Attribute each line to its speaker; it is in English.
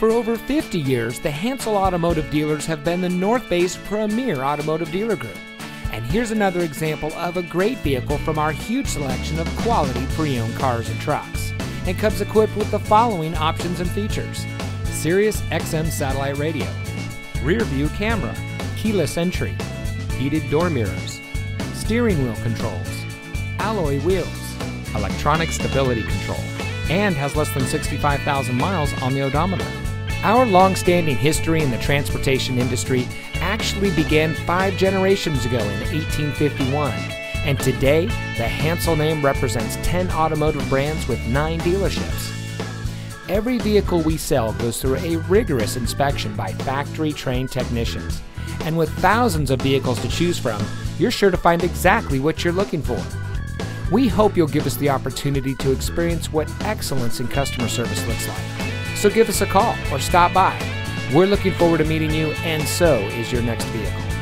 Speaker 1: For over 50 years, the Hansel Automotive Dealers have been the North Bay's premier automotive dealer group. And here's another example of a great vehicle from our huge selection of quality pre owned cars and trucks. And comes equipped with the following options and features Sirius XM satellite radio, rear view camera, keyless entry, heated door mirrors, steering wheel controls, alloy wheels, electronic stability control, and has less than 65,000 miles on the odometer. Our long-standing history in the transportation industry actually began five generations ago in 1851, and today the Hansel name represents 10 automotive brands with 9 dealerships. Every vehicle we sell goes through a rigorous inspection by factory trained technicians, and with thousands of vehicles to choose from, you're sure to find exactly what you're looking for. We hope you'll give us the opportunity to experience what excellence in customer service looks like. So give us a call or stop by. We're looking forward to meeting you, and so is your next vehicle.